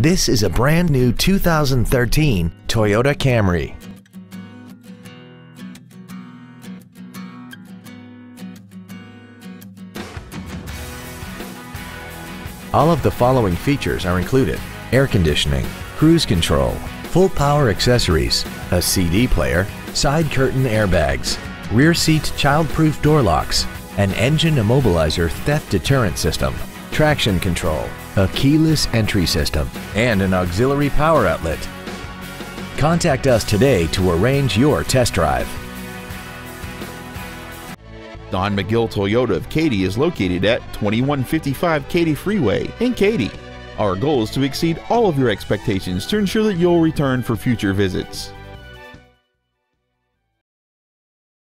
This is a brand new 2013 Toyota Camry. All of the following features are included. Air conditioning, cruise control, full power accessories, a CD player, side curtain airbags, rear seat child-proof door locks, an engine immobilizer theft deterrent system, traction control, a keyless entry system, and an auxiliary power outlet. Contact us today to arrange your test drive. Don McGill Toyota of Katy is located at 2155 Katy Freeway in Katy. Our goal is to exceed all of your expectations to ensure that you'll return for future visits.